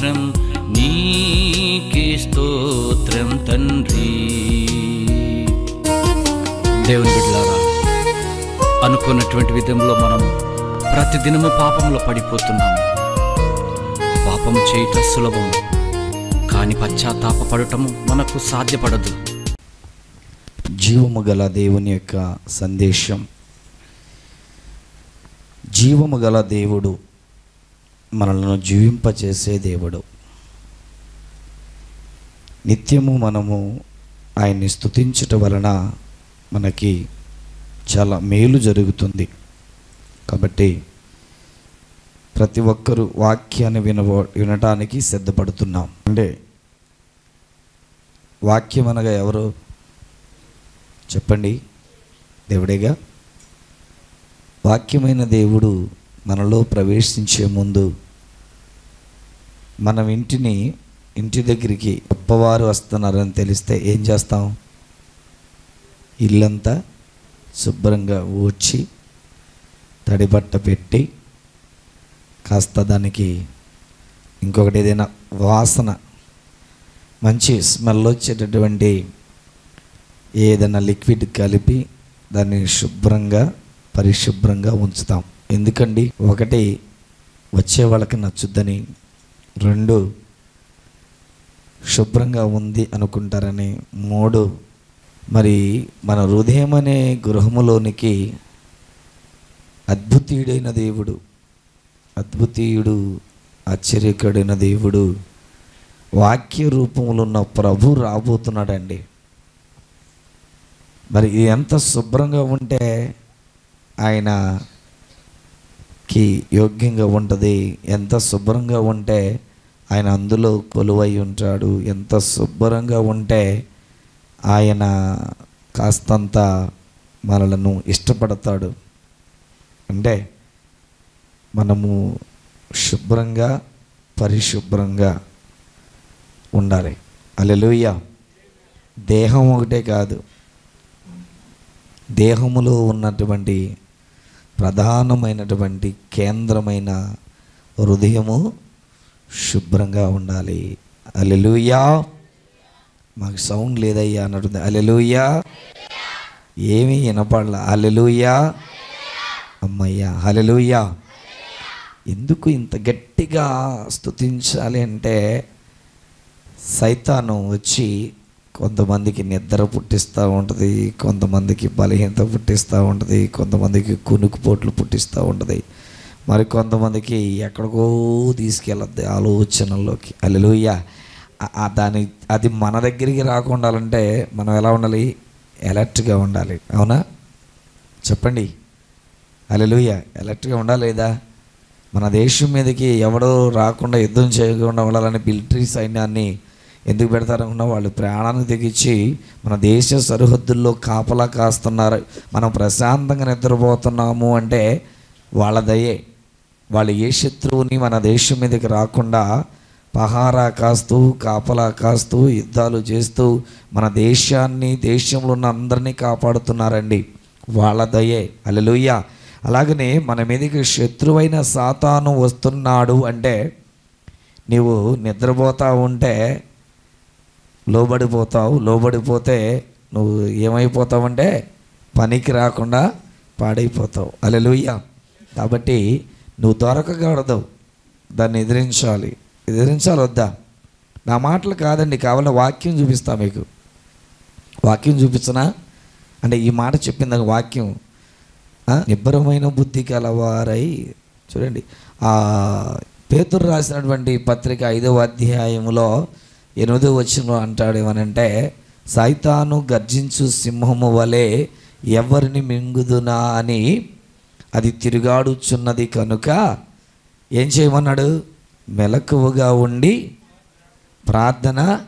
స్తోత్రం నీకే స్తోత్రం తండ్రి. దేవుని బిడ్డలారా అనుకున్నటువంటి విధంలో మనం ప్రతిదినము పాపంలో పడిపోతున్నాము. పాపం చేయట సులభం కానీ పశ్చాత్తాపడటము మనకు సాధ్యపడదు. జీవము గల దేవుని యొక్క సందేశం. జీవము గల దేవుడు మనలను జీవింపచేసే దేవుడు. నిత్యము మనము ఆయన్ని స్తుతించటం వలన మనకి చాలా మేలు జరుగుతుంది. కాబట్టి ప్రతి ఒక్కరూ వాక్యాన్ని వినబో వినటానికి సిద్ధపడుతున్నాం. అంటే వాక్యం అనగా ఎవరు? చెప్పండి. దేవుడేగా? వాక్యమైన దేవుడు మనలో ప్రవేశించే ముందు మనం ఇంటిని ఇంటి దగ్గరికి గొప్పవారు వస్తున్నారని తెలిస్తే ఏం చేస్తాం? ఇల్లంతా శుభ్రంగా ఊడ్చి తడిబట్ట పెట్టి కాస్త దానికి ఇంకొకటి ఏదైనా వాసన మంచి స్మెల్ వచ్చేటటువంటి ఏదైనా లిక్విడ్ కలిపి దాన్ని శుభ్రంగా పరిశుభ్రంగా ఉంచుతాం. ఎందుకండి? ఒకటి వచ్చే వాళ్ళకి నచ్చుద్దని. రెండు శుభ్రంగా ఉంది అనుకుంటారని. మూడు మరి మన హృదయం అనే గృహములోనికి అద్భుతీయుడైన దేవుడు అద్భుతీయుడు ఆశ్చర్యకరుడైన దేవుడు వాక్య రూపంలో ఉన్న ప్రభు రాబోతున్నాడండి. మరి ఇది ఎంత శుభ్రంగా ఉంటే ఆయన కి యోగ్యంగా ఉంటుంది. ఎంత శుభ్రంగా ఉంటే ఆయన అందులో కొలువై ఉంటాడు. ఎంత శుభ్రంగా ఉంటే ఆయన కాస్తంత మనలను ఇష్టపడతాడు. అంటే మనము శుభ్రంగా పరిశుభ్రంగా ఉండాలి. అలెలుయ్య దేహం ఒకటే కాదు. దేహములో ఉన్నటువంటి ప్రధానమైనటువంటి కేంద్రమైన హృదయము శుభ్రంగా ఉండాలి. అలెలుయా మాకు సౌండ్ లేదయ్యా అన్నట్టుంది. అలెలుయా ఏమీ వినపడల. అలెలుయా అమ్మయ్యా హలెలుయ్యా ఎందుకు ఇంత గట్టిగా స్తుతించాలి అంటే సైతాను వచ్చి కొంతమందికి నిద్ర పుట్టిస్తూ ఉంటుంది కొంతమందికి బలహీనత పుట్టిస్తూ ఉంటుంది కొంతమందికి కునుకుపోట్లు పుట్టిస్తూ ఉంటుంది. మరి కొంతమందికి ఎక్కడికో తీసుకెళ్ళద్ది ఆలోచనల్లోకి. అల్లెలుయ్య దాని అది మన దగ్గరికి రాకుండా ఉండాలంటే మనం ఎలా ఉండాలి? ఎలర్ట్గా ఉండాలి. అవునా? చెప్పండి. అల్లెలుయ్య ఎలర్ట్గా ఉండాలి లేదా? మన దేశం మీదకి ఎవడో రాకుండా యుద్ధం చేయకుండా ఉండాలని మిలిటరీ సైన్యాన్ని ఎందుకు పెడతారనుకున్నా వాళ్ళు ప్రాణానికి తెగించి మన దేశ సరిహద్దుల్లో కాపలా కాస్తున్నారు. మనం ప్రశాంతంగా నిద్రపోతున్నాము అంటే వాళ్ళ దయే. వాళ్ళు ఏ శత్రువుని మన దేశం మీదకి రాకుండా పహారా కాస్తూ కాపలా కాస్తూ యుద్ధాలు చేస్తూ మన దేశాన్ని దేశంలో ఉన్న అందరినీ కాపాడుతున్నారండి. వాళ్ళ దయే. అలలుయ్య అలాగనే మన మీదకి శత్రువైన సాతాను వస్తున్నాడు అంటే నీవు నిద్రపోతా ఉంటే లోబడిపోతావు లోబడిపోతే నువ్వు ఏమైపోతావంటే పనికి రాకుండా పాడైపోతావు. అలెలుయ్య కాబట్టి నువ్వు దొరకకూడదు దాన్ని ఎదిరించాలి. ఎదిరించాలి వద్దా? నా మాటలు కాదండి కావాలంటే వాక్యం చూపిస్తా మీకు. వాక్యం చూపించనా అంటే ఈ మాట చెప్పింది వాక్యం. నిబ్బరమైన బుద్ధి కలవారై. చూడండి. ఆ పేతురు రాసినటువంటి పత్రిక ఐదవ అధ్యాయములో ఎనిమిదో వచ్చిన అంటాడు ఏమనంటే సైతాను గర్జించు సింహము వలె ఎవరిని మింగుదునా అని అది తిరుగాడుచున్నది కనుక ఏం చేయమన్నాడు? మెలకువగా ఉండి ప్రార్థన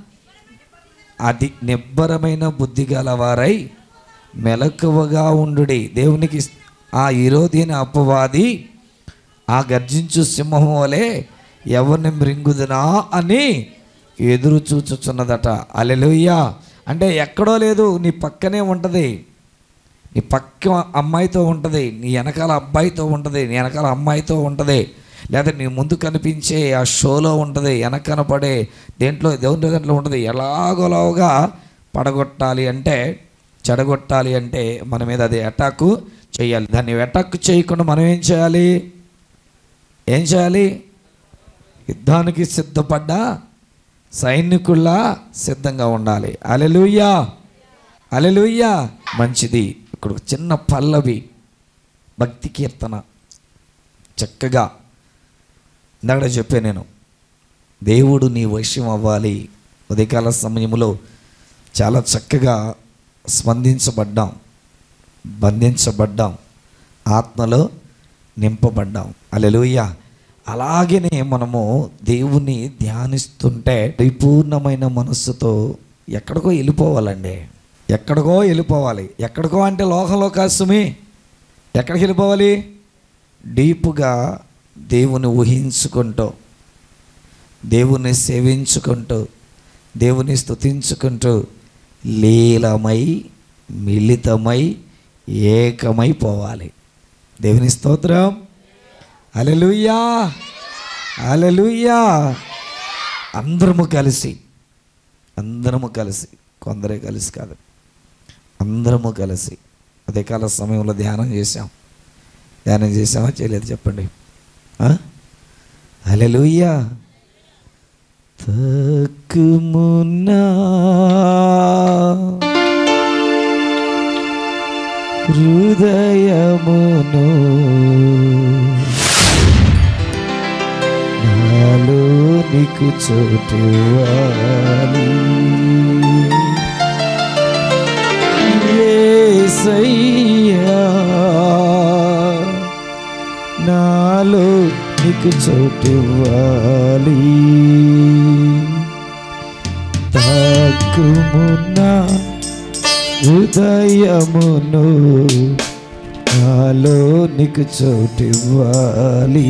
అది నిబ్బరమైన బుద్ధి గలవారై మెలకువగా ఉండుడి. దేవునికి ఆ ఈరోజైన అపవాది ఆ గర్జించు సింహం వలె ఎవరిని మృంగుదునా అని ఎదురు చూచుచున్నదట. అలెలుయ్యా అంటే ఎక్కడో లేదు నీ పక్కనే ఉంటుంది. నీ పక్క అమ్మాయితో ఉంటుంది నీ వెనకాల అబ్బాయితో ఉంటుంది నీ వెనకాల అమ్మాయితో ఉంటుంది. లేదా నీ ముందు కనిపించే ఆ షోలో ఉంటుంది వెనక కనపడే దేంట్లో దేవుని దాంట్లో ఉంటుంది. ఎలాగోలాగా పడగొట్టాలి అంటే చెడగొట్టాలి అంటే మన మీద అది అటాక్ చేయాలి. దాన్ని అటాక్ చేయకుండా మనం ఏం చేయాలి? ఏం చేయాలి? యుద్ధానికి సిద్ధపడ్డ? సైనికుల్లా సిద్ధంగా ఉండాలి. అలెలుయ్యా అలెలుయ్యా మంచిది. ఇక్కడ చిన్న పల్లవి భక్తి కీర్తన. చక్కగా ఇందాక చెప్పాను నేను. దేవుడు నీ వైశ్యం అవ్వాలి. ఉదయకాల సమయంలో చాలా చక్కగా స్పందించబడ్డాం. బంధించబడ్డాం. ఆత్మలో నింపబడ్డాం. అలెలుయ్యా అలాగనే మనము దేవుని ధ్యానిస్తుంటే పరిపూర్ణమైన మనస్సుతో ఎక్కడికో వెళ్ళిపోవాలండి. ఎక్కడికో వెళ్ళిపోవాలి. ఎక్కడికో అంటే లోకంలో కాసుమి ఎక్కడికి వెళ్ళిపోవాలి? డీప్గా దేవుని ఊహించుకుంటూ దేవుని సేవించుకుంటూ దేవుని స్తుతించుకుంటూ లీలమై మిళితమై ఏకమై పోవాలి దేవుని స్తోత్రం. అలలుయ్యా. అలలుయ్యా. అందరము కలిసి అందరము కలిసి కొందరే కలిసి కాదు అందరము కలిసి అదే కాల సమయంలో ధ్యానం చేశాం. ధ్యానం చేసామా చేయలేదు చెప్పండి. అలలుయ్యా. తక్కుమున్నా హృదయమును నీకు చోటివ్వాలి నాలో నీకు చోటివ్వాలి తాకుమున్నా హృదయమును నాలో నీకు చోటివ్వాలి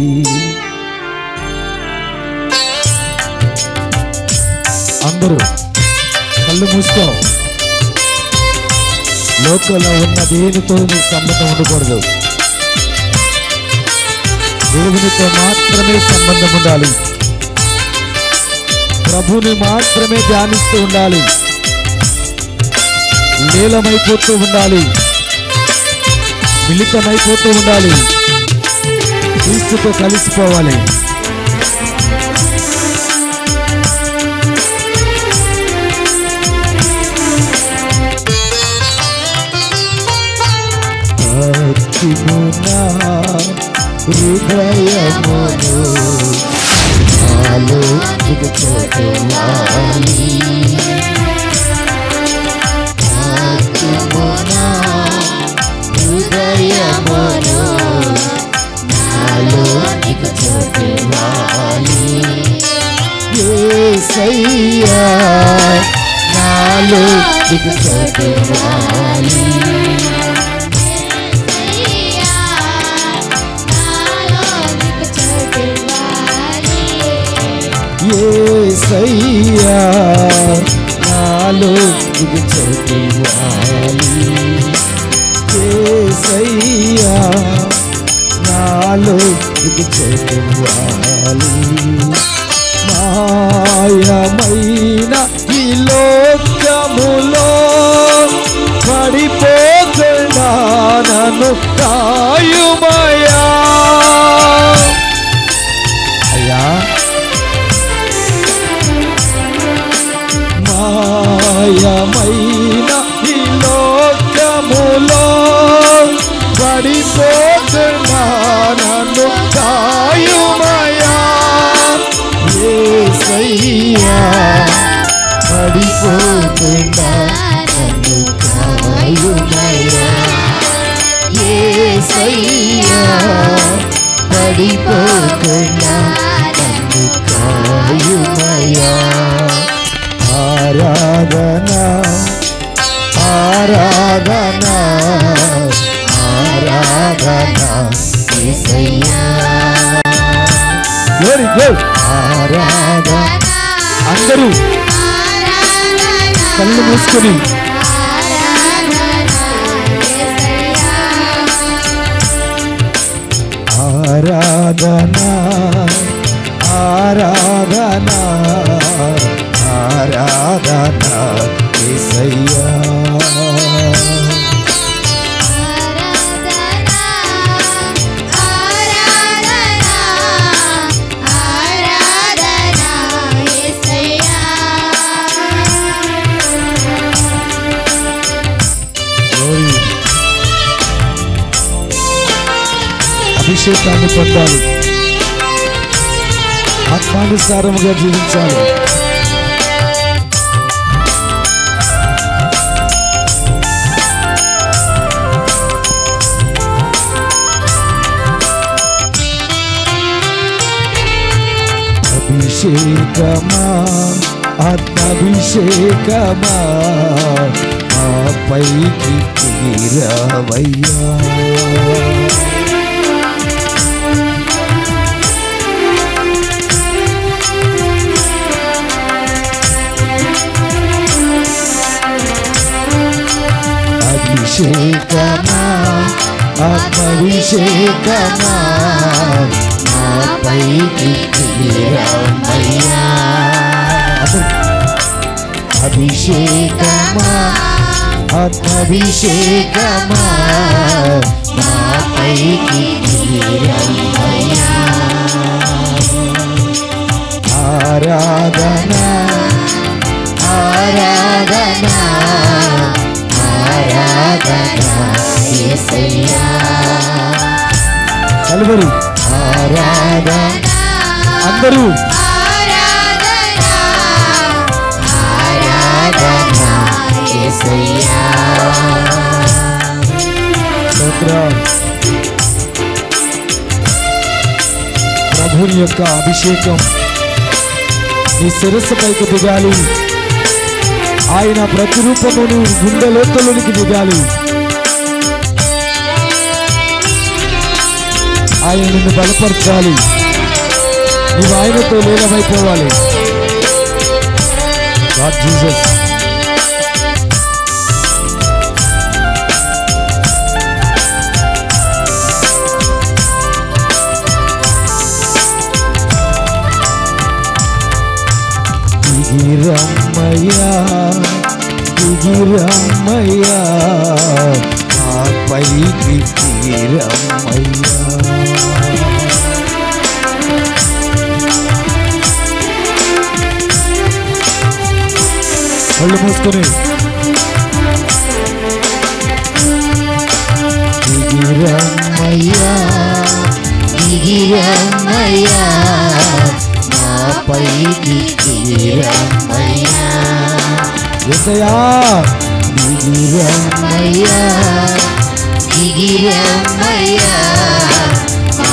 అందరూ కళ్ళు మూసుకో. లోకంలో ఉన్న దేనితో నీ సంబంధం ఉండకూడదు? దేవునితో మాత్రమే సంబంధం ఉండాలి. ప్రభుని మాత్రమే ధ్యానిస్తూ ఉండాలి. లీలమైపోతూ ఉండాలి. మిళితమైపోతూ ఉండాలి. క్రీస్తుతో కలిసిపోవాలి. హృదయమును నాలో దిగుచోటువాలి హృదయమును నాలో దిగుచోటువాలి యేసయ్యా నాలో దిగుచోటువాలి యేసయ్యా నాలో దిగుచోటువాలి యేసయ్యా నాలో దిగుచోటువాలి మాయమైన ఈ లోకములో పడిపోకుండా నన్ను కాయుమయా పడిపోతున్నా నన్ను కళ్ళు ఆరాధనా ఆరాధనా ఆరాధనా పొందాలి ఆత్మానుసారముగా జీవించాలి. అభిషేకమా ఆత్మాభిషేకమా ఆ పైకి తీరవయ్యా. ఆత్మభిషేకమా నా పైకి తీరమయ్యా అభిషేకమా ఆత్మభిషేకమా నా పైకి తీరమయ్యా ఆరాధన ఆరాధన ఆరాధన యేసయ్యా కలువరి ఆరాధన అందరూ స్తోత్రం ప్రభుని యొక్క అభిషేకం నీ శిరస్సు పైకి దిగాలి ఆయన ప్రతిరూపమును గుండె లోతులోనికి దిగాలి ఆయన నిన్ను బలపరచాలి. నీవు ఆయనతో లీనమైపోవాలి. God Jesus. దిగిరమ్మయ్యా దిగిరమ్మయ్యా ఆ పైకి దిగిరమ్మయ్యా మూసుకొని దిగిరమ్మయ్యా దిగిరమ్మయ్యా నా దిగిరమ్మయ్యా ఎసయా దిగిరమ్మయ్యా దిగిరమ్మయ్యా నా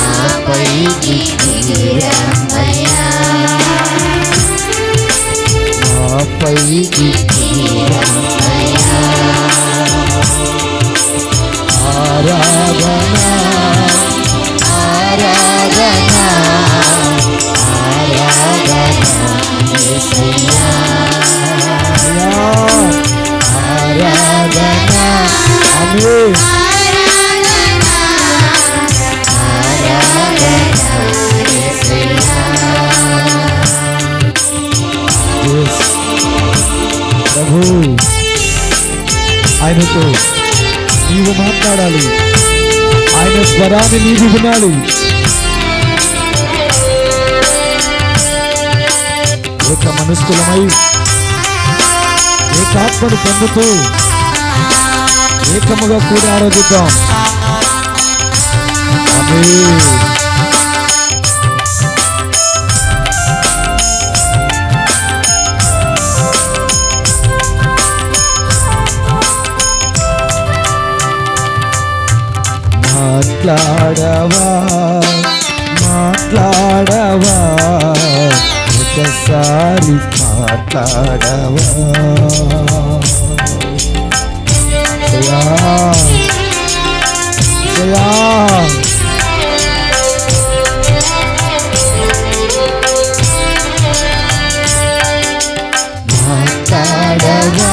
దిగిరమ్మయ్యా నా పైకి దిగిరమ్మయ్యా ఆరాధన ఆరాధన ఆరాధన ఆయనతో నీవు మాట్లాడాలి. ఆయన స్వరాన్ని నీవు వినాలి. ఏక మనస్కులమై ఏకాత్మను పొందుతూ ఏకముగా కూడా ఆరాధిద్దాం. అదే మాట్లాడవా మాట్లాడవా ఒకసారి మాట్లాడవా జయా జయా మాట్లాడవా మాట్లాడవా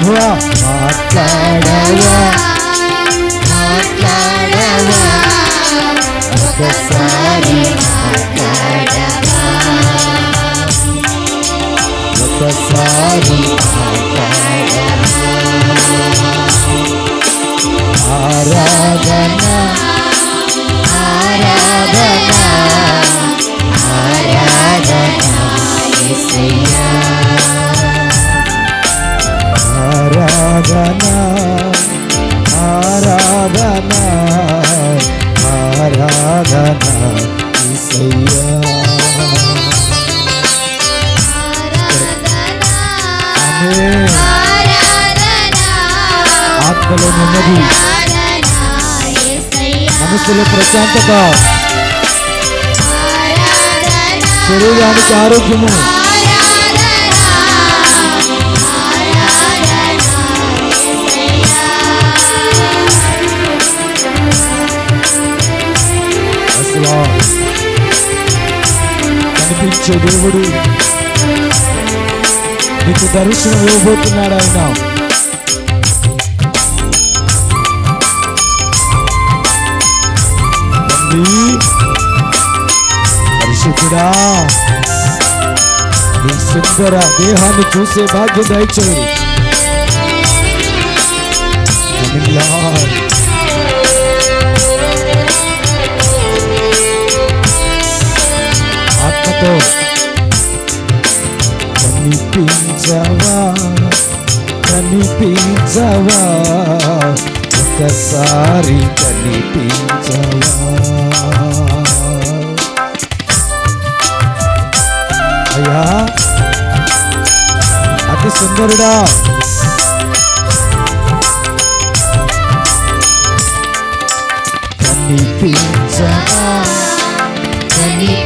ప్రభువా మాట్లాడవా మాట్లాడవా ఒకసారి మాట్లాడవా ఒకసారి మాట్లాడవా ఆరాధన ఆరాధన ఆరాధన యేసయ్యా ఆరాధన ఆరాధన ఆరాధన యేసయ్యా ఆమేన్. ఆత్మలో నెమ్మది మనసులో ప్రశాంతత శరీరానికి ఆరోగ్యము కనిపించే దేవుడు. నీకు దర్శనం ఇవ్వబోతున్నాడు ఆయన. తండ్రి, పరిశుద్ధుడా నీ సుందర దేహాన్ని చూసే భాగ్యం దయచేయడు Coming Lord. ఆత్మతో కనిపించవా కనిపించవా ఒకసారి కనిపించవా అయ్యా అతి సుందరుడా కనిపించవా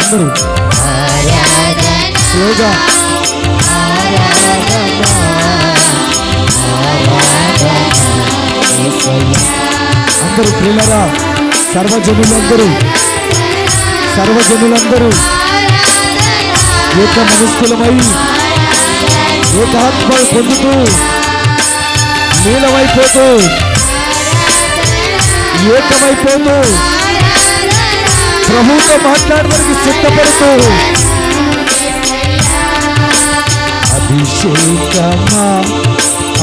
అందరూ స్లోగా అందరూ ప్రియులరా సర్వజనులందరూ సర్వజనులందరూ ఏక మనస్కులమై ఏకాత్మ పొందుతూ నీలమైపోతూ ఏకమైపోతూ ప్రభుతో మాట్లాడడానికి సిద్ధపడుతూ అభిషేకమా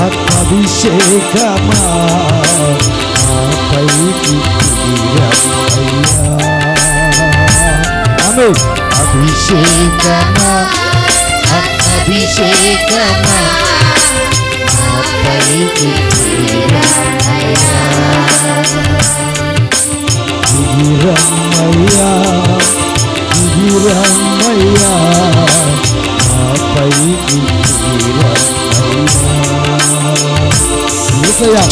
ఆత్మాభిషేకమా ఆపైకి అభిషేకమా అభిషేకమా పైకి దిగిరమ్మయ్యా. దిగిరమ్మయ్యా దిగిరమ్మయ్యా ఆపైకి దిగిరమ్మయ్యా యేసయ్యా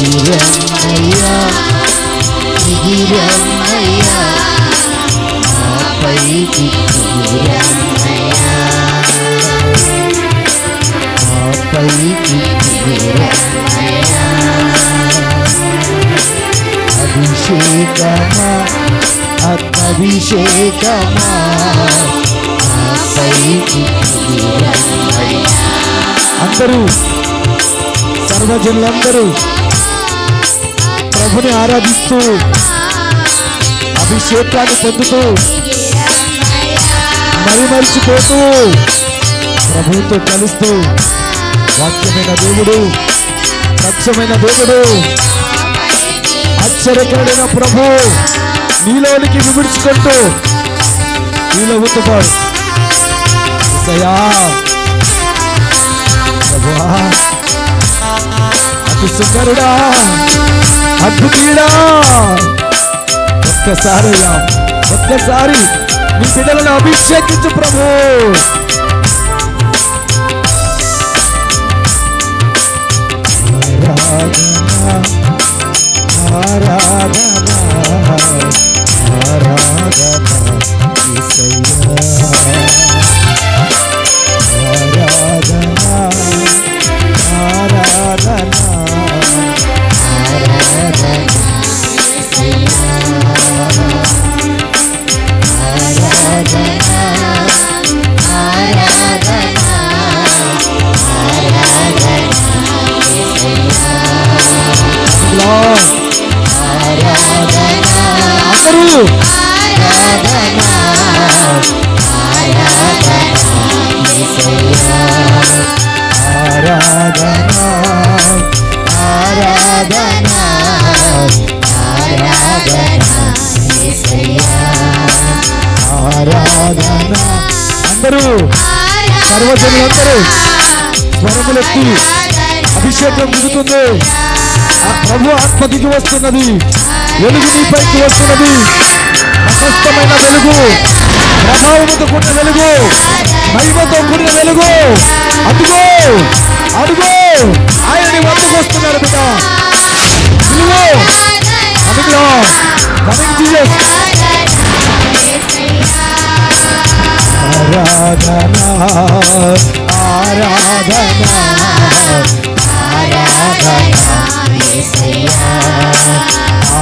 దిగిరమ్మయ్యా దిగిరమ్మయ్యా పైకి దిగిరమ్మయ్యా ఆపైకి అభిషేకమా ఆత్మాభిషేకమా ఆపైకి అందరూ సర్వజనులందరూ ప్రభుని ఆరాధిస్తూ అభిషేకాన్ని పొందుతూ మరిమరిచిపోతూ మరిచిపోతూ కలుస్తూ వాక్యమైన దేవుడు సత్యమైన దేవుడు. ఆశ్చర్యకరుడైన ప్రభు నీలోనికి విమిడ్చుకుంటూ నీలో ఉత్తుపాడు అతి సుందరుడా అద్భుతీయుడా. ఒక్కసారి ఒక్కసారి నీ బిడ్డలను అభిషేకించు ప్రభు. ఆరాధన ఆరాధన యేసయ్యా. సర్వజనులందరూ స్వరములెత్తి అభిషేకం దిగుతుంది ఆ ప్రభు ఆత్మ దిగి వస్తున్నది. వెలుగు నీపైకి వస్తున్నది. ప్రశస్తమైన వెలుగు. ప్రభావముతో కూడిన వెలుగు. మహిమతో కూడిన వెలుగు. అడుగో. అడుగో. ఆయన నీ వద్దకు వస్తున్నారు బిడ్డ. Coming Jesus. ఆరాధన. ఆరాధన ఆరాధన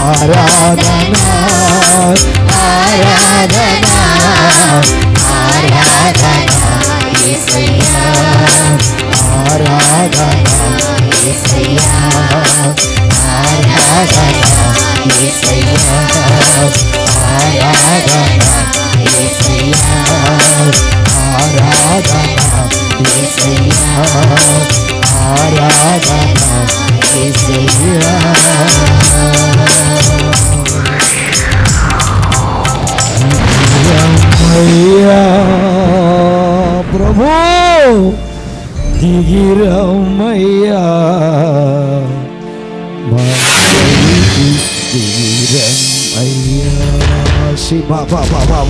ఆరాధన ఆరాధన అయ్యా బాబా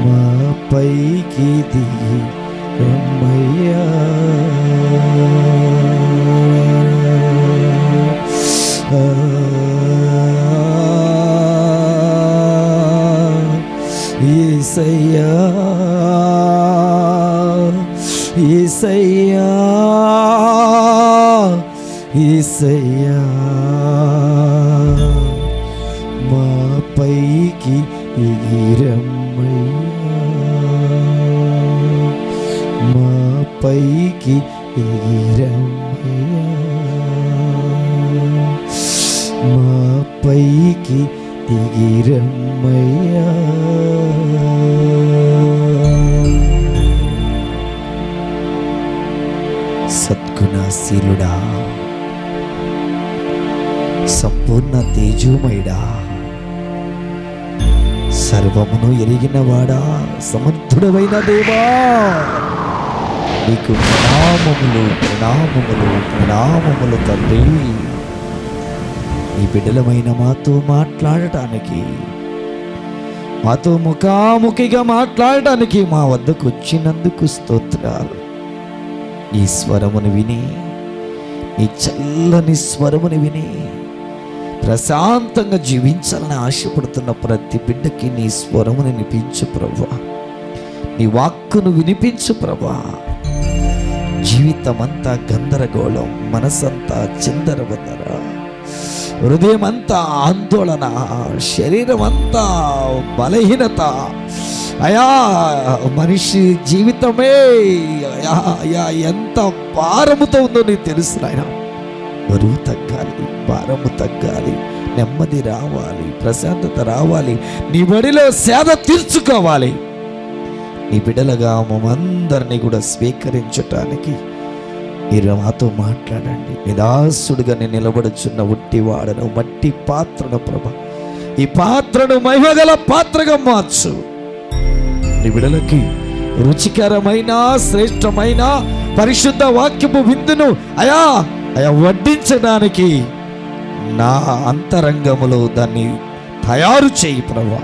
మా పైకి దిగి రమ్మయ్యా. ఈసయ్యా ఈసయ్యా ఈసయ్యా మా పైకి దిగిరమ్మయ్యా. సద్గుణశీలుడా సంపూర్ణ తేజోమయుడా సర్వమును ఎరిగినవాడా సమర్థుడవైన దేవా. నీకు ప్రణామములు ప్రణామములు ప్రణామములు తండ్రి. నీ బిడ్డలమైన మాతో మాట్లాడటానికి మాతో ముఖాముఖిగా మాట్లాడటానికి మా వద్దకు వచ్చినందుకు స్తోత్రాలు. ఈ స్వరమును విని నీ చల్లని స్వరమును విని ప్రశాంతంగా జీవించాలని ఆశపడుతున్న ప్రతి బిడ్డకి నీ స్వరమును వినిపించు ప్రభా. నీ వాక్కును వినిపించు ప్రభా. జీవితమంతా గందరగోళం మనసంతా చిందరవందర హృదయం అంతా ఆందోళన శరీరం అంతా బలహీనత. అయా మనిషి జీవితమే అయా అయా ఎంత భారముతో ఉందో నీకు తెలుసు నాయన. బరువు తగ్గాలి భారము తగ్గాలి నెమ్మది రావాలి ప్రశాంతత రావాలి నీ బడిలో సేద తీర్చుకోవాలి. నీ బిడ్డలుగా మమ్మందరినీ కూడా స్వీకరించటానికి మీరు మాతో మాట్లాడండి. నిదాసుడుగా నేను నిలబడుచున్న ఉట్టివాడను మట్టి పాత్రను ప్రభ. ఈ పాత్రను మహిమగల పాత్రగా మార్చు. నీ బిడలకి రుచికరమైన శ్రేష్టమైన పరిశుద్ధ వాక్యపు విందును. అయా అయా వడ్డించడానికి నా అంతరంగములో దాన్ని తయారు చేయి ప్రభా.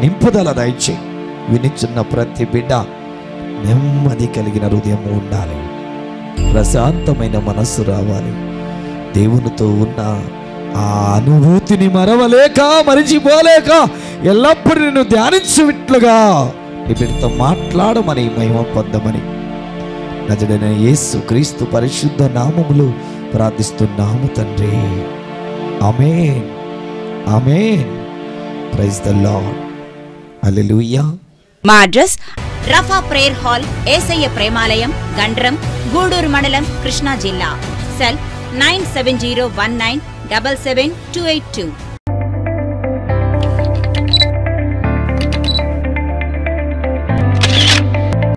నింపుదల దయచేయి. వినిచున్న ప్రతి బిడ్డ నెమ్మది కలిగిన హృదయం ఉండాలి. ప్రశాంతమైన మనస్సు రావాలి. దేవునితో ఉన్న ఆ అనుభూతిని మరవలేక మరిచిపోలేక ఎల్లప్పుడూ నిన్ను ధ్యానించువిట్లుగా. నీ బిడ్డతో మాట్లాడమని మహిమ పొందమని. నజడైన యేసు క్రీస్తు పరిశుద్ధ నామములు ప్రార్థిస్తున్నాము తండ్రి. ఆమేన్. ఆమేన్. Praise the lord hallelujah. మా address Rapha prayer hall Yesayya Premalayam Gandram Guduru మండలం కృష్ణా జిల్లా cell nine seven zero one nine double seven two eight two